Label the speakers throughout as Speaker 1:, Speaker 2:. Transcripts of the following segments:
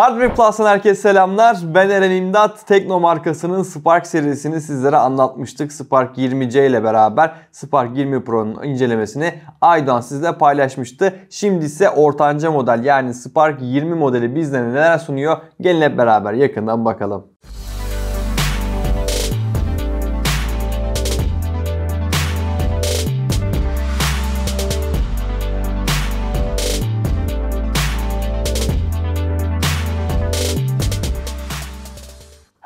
Speaker 1: Hardware Plus'tan herkese selamlar. Ben Eren İmdat. Tekno markasının Spark serisini sizlere anlatmıştık. Spark 20C ile beraber Spark 20 Pro'nun incelemesini Aydoğan sizle paylaşmıştı. Şimdi ise ortanca model yani Spark 20 modeli bizlere neler sunuyor? Gelin hep beraber yakından bakalım.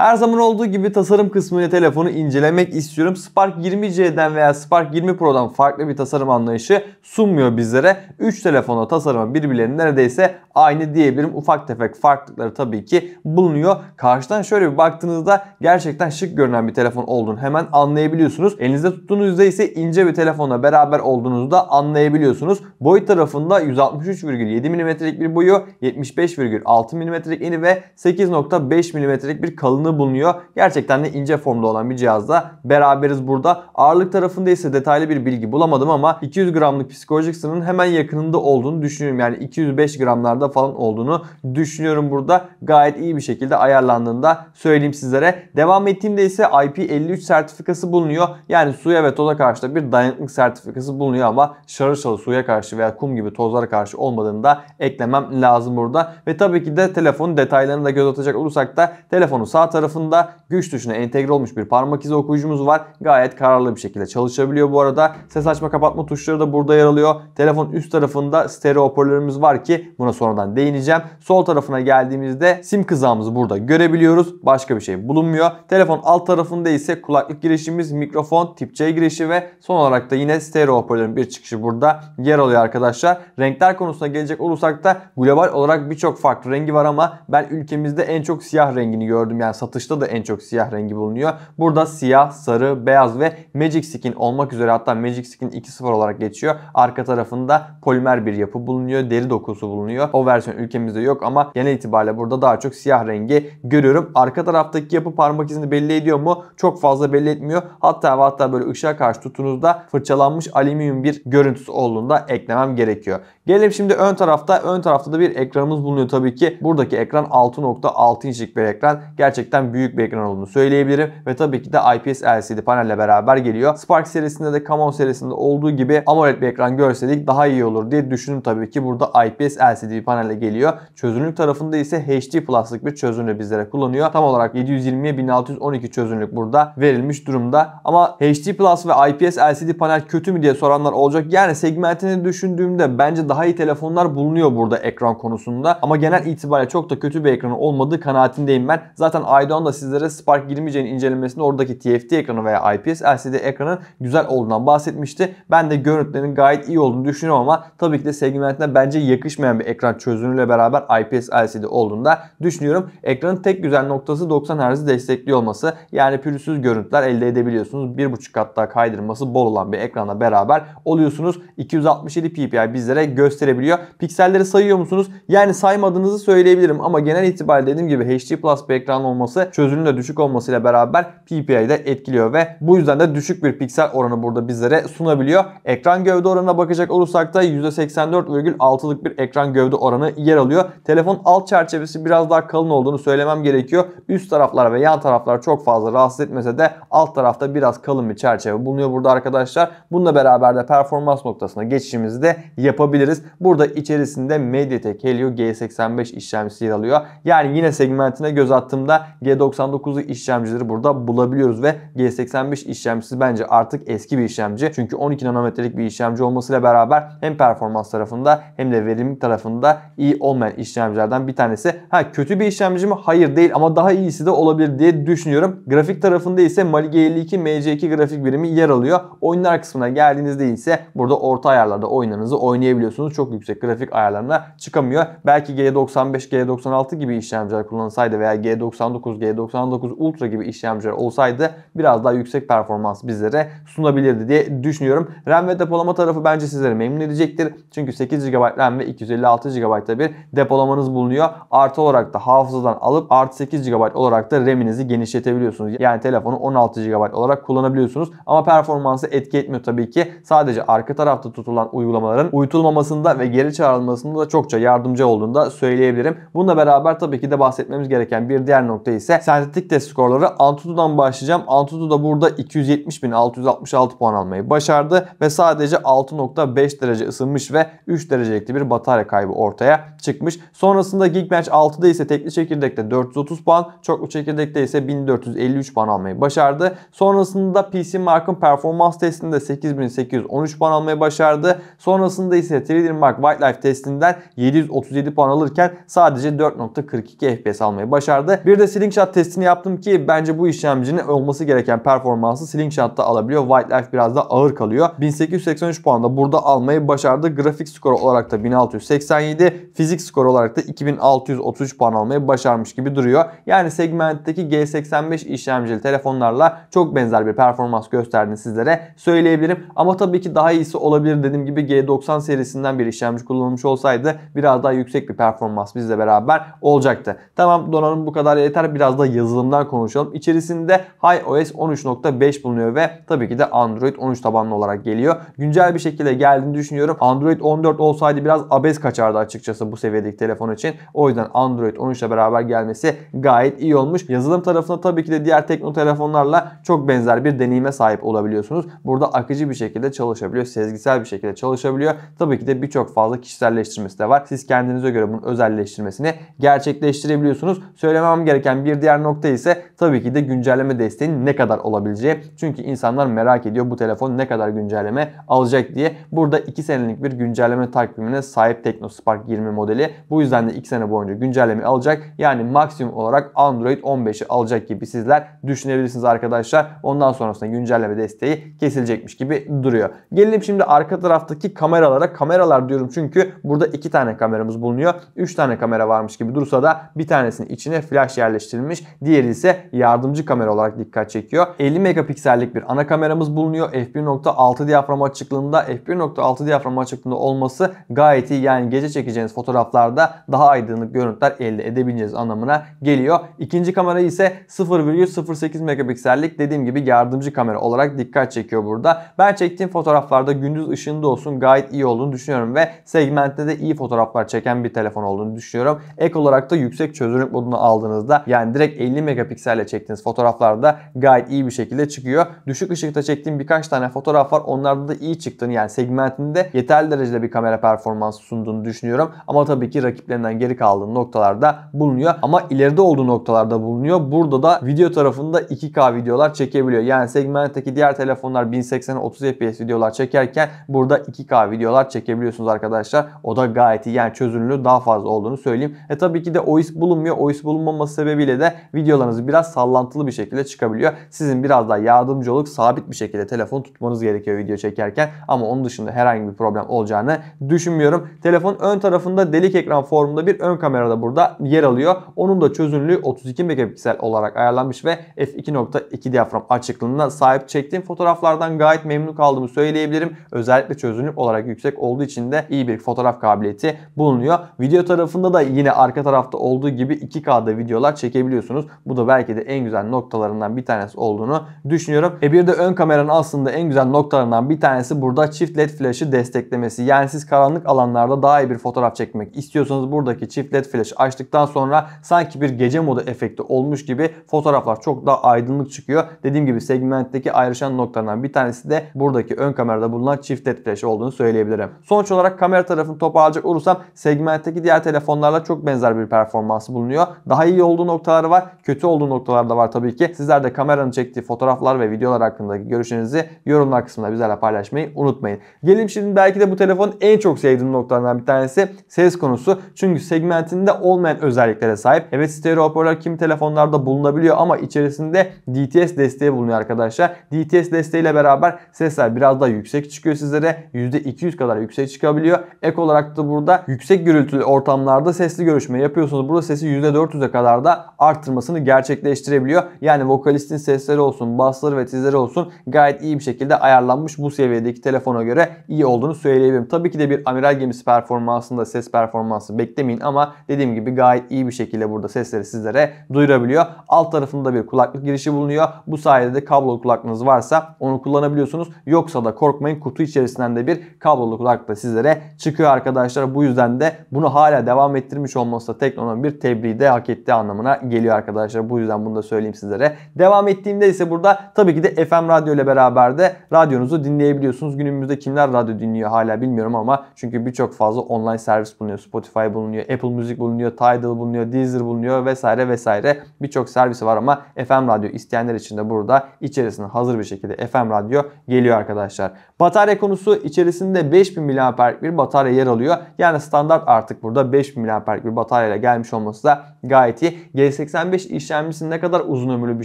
Speaker 1: Her zaman olduğu gibi tasarım kısmıyla telefonu incelemek istiyorum. Spark 20C'den veya Spark 20 Pro'dan farklı bir tasarım anlayışı sunmuyor bizlere. 3 telefonla tasarımı birbirlerinin neredeyse aynı diyebilirim. Ufak tefek farklılıkları tabii ki bulunuyor. Karşıdan şöyle bir baktığınızda gerçekten şık görünen bir telefon olduğunu hemen anlayabiliyorsunuz. Elinizde tuttuğunuzda ise ince bir telefonla beraber olduğunuzu da anlayabiliyorsunuz. Boy tarafında 163,7 mm'lik bir boyu, 75,6 mm'lik eni ve 8.5 mm'lik bir kalınlığı bulunuyor. Gerçekten de ince formda olan bir cihazda beraberiz burada. Ağırlık tarafında ise detaylı bir bilgi bulamadım ama 200 gramlık psikolojik sınırın hemen yakınında olduğunu düşünüyorum. Yani 205 gramlarda falan olduğunu düşünüyorum burada. Gayet iyi bir şekilde ayarlandığında söyleyeyim sizlere. Devam ettiğimde ise IP53 sertifikası bulunuyor. Yani suya ve toza karşı da bir dayanıklık sertifikası bulunuyor ama şarıl şarıl suya karşı veya kum gibi tozlara karşı olmadığını da eklemem lazım burada. Ve tabii ki de telefonun detaylarını da göz atacak olursak da telefonun sağ tarafında güç tuşuna entegre olmuş bir parmak izi okuyucumuz var. Gayet kararlı bir şekilde çalışabiliyor bu arada. Ses açma kapatma tuşları da burada yer alıyor. Telefon üst tarafında stereo hoparlörümüz var ki buna sonradan değineceğim. Sol tarafına geldiğimizde sim kızağımızı burada görebiliyoruz. Başka bir şey bulunmuyor. Telefon alt tarafında ise kulaklık girişimiz, mikrofon, tip C girişi ve son olarak da yine stereo hoparlörün bir çıkışı burada yer alıyor arkadaşlar. Renkler konusuna gelecek olursak da global olarak birçok farklı rengi var ama ben ülkemizde en çok siyah rengini gördüm. Yani satışta da en çok siyah rengi bulunuyor. Burada siyah, sarı, beyaz ve Magic Skin olmak üzere hatta Magic Skin 2.0 olarak geçiyor. Arka tarafında polimer bir yapı bulunuyor. Deri dokusu bulunuyor. O versiyon ülkemizde yok ama genel itibariyle burada daha çok siyah rengi görüyorum. Arka taraftaki yapı parmak izini belli ediyor mu? Çok fazla belli etmiyor. Hatta hatta böyle ışığa karşı tutunuzda fırçalanmış alüminyum bir görüntüsü olduğunu da eklemem gerekiyor. Gelelim şimdi ön tarafta. Ön tarafta da bir ekranımız bulunuyor tabii ki. Buradaki ekran 6.6 inçlik bir ekran. Gerçekten büyük bir ekran olduğunu söyleyebilirim. Ve tabii ki de IPS LCD panelle beraber geliyor. Spark serisinde de Camon serisinde olduğu gibi AMOLED bir ekran görseydik daha iyi olur diye düşündüm tabii ki. Burada IPS LCD bir panelle geliyor. Çözünürlük tarafında ise HD Plus'lık bir çözünürlüğü bizlere kullanıyor. Tam olarak 720'ye 1612 çözünürlük burada verilmiş durumda. Ama HD Plus ve IPS LCD panel kötü mü diye soranlar olacak. Yani segmentini düşündüğümde bence daha iyi telefonlar bulunuyor burada ekran konusunda. Ama genel itibariyle çok da kötü bir ekranı olmadığı kanaatindeyim ben. Zaten Aydoğan da sizlere Spark 20C'nin incelemesinde oradaki TFT ekranı veya IPS LCD ekranın güzel olduğundan bahsetmişti. Ben de görüntülerin gayet iyi olduğunu düşünüyorum ama tabii ki de segmentine bence yakışmayan bir ekran çözünürlüğüyle beraber IPS LCD olduğunu da düşünüyorum. Ekranın tek güzel noktası 90 Hz destekliyor olması. Yani pürüzsüz görüntüler elde edebiliyorsunuz. 1.5 kat daha kaydırması bol olan bir ekranla beraber oluyorsunuz. 267 ppi bizlere gösterebiliyor. Pikselleri sayıyor musunuz? Yani saymadığınızı söyleyebilirim ama genel itibariyle dediğim gibi HD Plus bir ekran olması çözünürlüğün de düşük olmasıyla beraber PPI'yi de etkiliyor ve bu yüzden de düşük bir piksel oranı burada bizlere sunabiliyor. Ekran gövde oranına bakacak olursak da %84,6'lık bir ekran gövde oranı yer alıyor. Telefon alt çerçevesi biraz daha kalın olduğunu söylemem gerekiyor. Üst taraflar ve yan taraflar çok fazla rahatsız etmese de alt tarafta biraz kalın bir çerçeve bulunuyor burada arkadaşlar. Bununla beraber de performans noktasına geçişimizi de yapabiliriz. Burada içerisinde MediaTek Helio G85 işlemcisi yer alıyor. Yani yine segmentine göz attığımda G99'lu işlemcileri burada bulabiliyoruz ve G85 işlemcisi bence artık eski bir işlemci. Çünkü 12 nanometrelik bir işlemci olmasıyla beraber hem performans tarafında hem de verimlilik tarafında iyi olmayan işlemcilerden bir tanesi. Ha kötü bir işlemci mi? Hayır değil ama daha iyisi de olabilir diye düşünüyorum. Grafik tarafında ise Mali G52 MC2 grafik birimi yer alıyor. Oyunlar kısmına geldiğinizde ise burada orta ayarlarda oyunlarınızı oynayabiliyorsunuz. Çok yüksek grafik ayarlarına çıkamıyor. Belki G95, G96 gibi işlemciler kullanılsaydı veya G99, G99 Ultra gibi işlemciler olsaydı biraz daha yüksek performans bizlere sunabilirdi diye düşünüyorum. RAM ve depolama tarafı bence sizleri memnun edecektir. Çünkü 8 GB RAM ve 256 GB'da bir depolamanız bulunuyor. Artı olarak da hafızadan alıp artı 8 GB olarak da RAM'inizi genişletebiliyorsunuz. Yani telefonu 16 GB olarak kullanabiliyorsunuz. Ama performansı etki etmiyor tabii ki. Sadece arka tarafta tutulan uygulamaların uyutulmaması açılmasında ve geri çağrılmasında da çokça yardımcı olduğunu da söyleyebilirim. Bununla beraber tabii ki de bahsetmemiz gereken bir diğer nokta ise sentetik test skorları. Antutu'dan başlayacağım. Antutu da burada 270.666 puan almayı başardı ve sadece 6.5 derece ısınmış ve 3 derecelikli bir batarya kaybı ortaya çıkmış. Sonrasında Geekbench 6'da ise tekli çekirdekte 430 puan, çoklu çekirdekte ise 1453 puan almayı başardı. Sonrasında PC Mark'ın performans testinde 8813 puan almayı başardı. Sonrasında ise 3D Mark Wildlife testinden 737 puan alırken sadece 4.42 FPS almayı başardı. Bir de Slingshot testini yaptım ki bence bu işlemcinin olması gereken performansı Slingshot'ta alabiliyor. Wildlife biraz da ağır kalıyor. 1883 puan da burada almayı başardı. Grafik skoru olarak da 1687, fizik skoru olarak da 2633 puan almayı başarmış gibi duruyor. Yani segmentteki G85 işlemcili telefonlarla çok benzer bir performans gösterdiğini sizlere söyleyebilirim. Ama tabii ki daha iyisi olabilir. Dediğim gibi G90 serisinden bir işlemci kullanılmış olsaydı biraz daha yüksek bir performans bizle beraber olacaktı. Tamam donanım bu kadar yeter. Biraz da yazılımdan konuşalım. İçerisinde iOS 13.5 bulunuyor ve tabii ki de Android 13 tabanlı olarak geliyor. Güncel bir şekilde geldiğini düşünüyorum. Android 14 olsaydı biraz abes kaçardı açıkçası bu seviyedeki telefon için. O yüzden Android 13 ile beraber gelmesi gayet iyi olmuş. Yazılım tarafında tabii ki de diğer tekno telefonlarla çok benzer bir deneyime sahip olabiliyorsunuz. Burada akıcı bir şekilde çalışabiliyor. Sezgisel bir şekilde çalışabiliyor. Tabii ki de birçok fazla kişiselleştirmesi de var. Siz kendinize göre bunun özelleştirmesini gerçekleştirebiliyorsunuz. Söylemem gereken bir diğer nokta ise tabii ki de güncelleme desteğinin ne kadar olabileceği. Çünkü insanlar merak ediyor bu telefon ne kadar güncelleme alacak diye. Burada 2 senelik bir güncelleme takvimine sahip TeknoSpark 20 modeli. Bu yüzden de 2 sene boyunca güncelleme alacak. Yani maksimum olarak Android 15'i alacak gibi sizler düşünebilirsiniz arkadaşlar. Ondan sonrasında güncelleme desteği kesilecekmiş gibi duruyor. Gelelim şimdi arka taraftaki kameralara. Kameralar diyorum çünkü burada 2 tane kameramız bulunuyor. 3 tane kamera varmış gibi dursa da bir tanesinin içine flash yerleştirilmiş. Diğeri ise yardımcı kamera olarak dikkat çekiyor. 50 megapiksellik bir ana kameramız bulunuyor. f1.6 diyafram açıklığında f1.6 diyafram açıklığında olması gayet iyi. Yani gece çekeceğiniz fotoğraflarda daha aydınlık görüntüler elde edebileceğiniz anlamına geliyor. İkinci kamera ise 0,08 megapiksellik dediğim gibi yardımcı kamera olarak dikkat çekiyor burada. Ben çektiğim fotoğraflarda gündüz ışığında olsun gayet iyi olduğunu düşünüyorum ve segmentte de iyi fotoğraflar çeken bir telefon olduğunu düşünüyorum. Ek olarak da yüksek çözünürlük modunu aldığınızda yani direkt 50 megapikselle çektiğiniz fotoğraflarda gayet iyi bir şekilde çıkıyor. Düşük ışıkta çektiğim birkaç tane fotoğraf var. Onlarda da iyi çıktığını yani segmentinde yeterli derecede bir kamera performansı sunduğunu düşünüyorum. Ama tabii ki rakiplerinden geri kaldığı noktalarda bulunuyor. Ama ileride olduğu noktalarda bulunuyor. Burada da video tarafında 2K videolar çekebiliyor. Yani segmentteki diğer telefonlar 1080'e 30 FPS videolar çekerken burada 2K videolar çekebiliyorsunuz arkadaşlar. O da gayet iyi. Yani çözünürlüğü daha fazla olduğunu söyleyeyim. E tabii ki de OIS bulunmuyor. OIS bulunmaması sebebiyle de videolarınız biraz sallantılı bir şekilde çıkabiliyor. Sizin biraz daha yardımcı olup sabit bir şekilde telefon tutmanız gerekiyor video çekerken. Ama onun dışında herhangi bir problem olacağını düşünmüyorum. Telefon ön tarafında delik ekran formunda bir ön kamerada burada yer alıyor. Onun da çözünürlüğü 32 megapiksel olarak ayarlanmış ve f2.2 diyafram açıklığına sahip çektiğim fotoğraflardan gayet memnun kaldığımı söyleyebilirim. Özellikle çözünürlük olarak yüksek olduğu için de iyi bir fotoğraf kabiliyeti bulunuyor. Video tarafında da yine arka tarafta olduğu gibi 2K'da videolar çekebiliyorsunuz. Bu da belki de en güzel noktalarından bir tanesi olduğunu düşünüyorum. E bir de ön kameranın aslında en güzel noktalarından bir tanesi burada çift led flash'ı desteklemesi. Yani siz karanlık alanlarda daha iyi bir fotoğraf çekmek istiyorsanız buradaki çift led flash açtıktan sonra sanki bir gece modu efekti olmuş gibi fotoğraflar çok daha aydınlık çıkıyor. Dediğim gibi segmentteki ayrışan noktalardan bir tanesi de buradaki ön kamerada bulunan çift led flash olduğunu söyleyebilirim. Sonuç olarak kamera tarafını toparlayacak olursam segmentteki diğer telefonlarla çok benzer bir performansı bulunuyor. Daha iyi olduğu noktaları var, kötü olduğu noktalar da var tabii ki. Sizler de kameranın çektiği fotoğraflar ve videolar hakkındaki görüşlerinizi yorumlar kısmında bizlerle paylaşmayı unutmayın. Gelin şimdi belki de bu telefonun en çok sevdiğim noktalarından bir tanesi ses konusu. Çünkü segmentinde olmayan özelliklere sahip. Evet stereo hoparlör kim telefonlarda bulunabiliyor ama içerisinde DTS desteği bulunuyor arkadaşlar. DTS desteğiyle beraber sesler biraz daha yüksek çıkıyor sizlere. %200 kadar yüksek çıkabiliyor. Ek olarak da burada yüksek gürültülü ortamlarda sesli görüşme yapıyorsunuz. Burada sesi %400'e kadar da arttırmasını gerçekleştirebiliyor. Yani vokalistin sesleri olsun, basları ve tizleri olsun gayet iyi bir şekilde ayarlanmış bu seviyedeki telefona göre iyi olduğunu söyleyebilirim. Tabii ki de bir amiral gemisi performansında ses performansı beklemeyin ama dediğim gibi gayet iyi bir şekilde burada sesleri sizlere duyurabiliyor. Alt tarafında bir kulaklık girişi bulunuyor. Bu sayede de kablolu kulaklığınız varsa onu kullanabiliyorsunuz. Yoksa da korkmayın kutu içerisinden de bir kablolu kulaklık da sizlere çıkıyor arkadaşlar. Bu yüzden de bunu hala devam ettirmiş olması da Tekno'nun bir tebriği de hak ettiği anlamına geliyor arkadaşlar. Bu yüzden bunu da söyleyeyim sizlere. Devam ettiğimde ise burada tabii ki de FM radyo ile beraber de radyonuzu dinleyebiliyorsunuz. Günümüzde kimler radyo dinliyor hala bilmiyorum ama çünkü birçok fazla online servis bulunuyor. Spotify bulunuyor, Apple Music bulunuyor, Tidal bulunuyor, Deezer bulunuyor vesaire vesaire. Birçok servisi var ama FM radyo isteyenler için de burada içerisinde hazır bir şekilde FM radyo geliyor arkadaşlar. Batarya konusu içerisinde 5000 mAh'lik bir batarya yer alıyor. Yani standart artık burada 5000 mAh'lik bir batarya ile gelmiş olması da gayet iyi. G85 işlemcisini ne kadar uzun ömürlü bir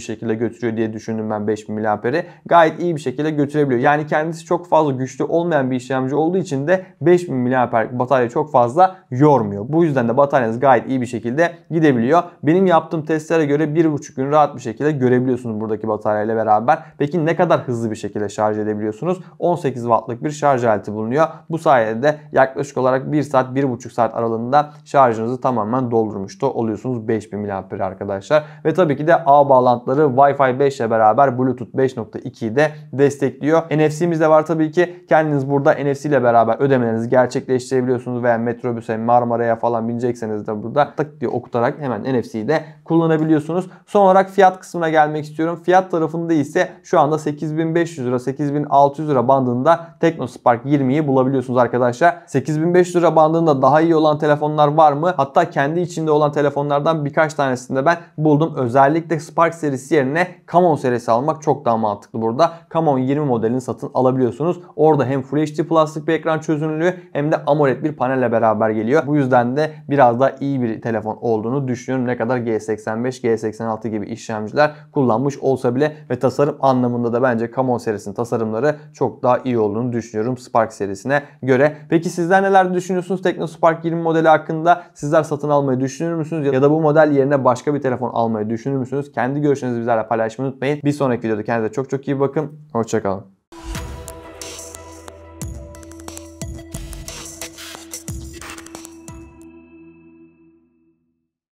Speaker 1: şekilde götürüyor diye düşündüm ben 5000 mAh'i. Gayet iyi bir şekilde götürebiliyor. Yani kendisi çok fazla güçlü olmayan bir işlemci olduğu için de 5000 mAh'lik batarya çok fazla yormuyor. Bu yüzden de bataryanız gayet iyi bir şekilde gidebiliyor. Benim yaptığım testlere göre 1,5 gün rahat bir şekilde görebiliyorsunuz buradaki bataryayla beraber. Peki ne kadar hızlı bir şekilde şarj edebiliyorsunuz? 18 wattlık bir şarj aleti bulunuyor. Bu sayede de yaklaşık olarak 1 saat 1,5 saat aralığında şarjınızı tamamen doldurmuş da oluyorsunuz 5000 mAh arkadaşlar. Ve tabii ki de ağ bağlantıları Wi-Fi 5 ile beraber Bluetooth 5.2'yi de destekliyor. NFC'miz de var tabii ki. Kendiniz burada NFC ile beraber ödemelerinizi gerçekleştirebiliyorsunuz veya metrobüse, Marmara'ya falan binecekseniz de burada tık diye okutarak hemen NFC'yi de kullanabiliyorsunuz. Son olarak fiyat kısmına gelmek istiyorum. Fiyat tarafında ise şu anda 8500 lira, 8600 lira bandında TeknoSpark 20'yi bulabiliyorsunuz arkadaşlar. 8500 lira bandında daha iyi olan telefonlar var mı? Hatta kendi içinde olan telefonlardan birkaç tanesinde ben buldum. Özellikle Spark serisi yerine Camon serisi almak çok daha mantıklı burada. Camon 20 modelini satın alabiliyorsunuz. Orada hem Full HD plastik bir ekran çözünürlüğü hem de AMOLED bir panelle beraber geliyor. Bu yüzden de biraz daha iyi bir telefon olduğunu düşünüyorum. Ne kadar G85, G86 gibi işlemciler kullanmış olsa bile ve tasarım anlamında da bence Camon serisinin tasarımları çok daha iyi olduğunu düşünüyorum Spark serisine göre. Peki sizler neler düşünüyorsunuz Tekno Spark 20 modeli hakkında? Sizler satın almayı düşünür müsünüz? Ya da bu model yerine başka bir telefon almayı düşünür müsünüz? Kendi görüşlerinizi bizlerle paylaşmayı unutmayın. Bir sonraki videoda kendinize çok çok iyi bakın. Hoşçakalın.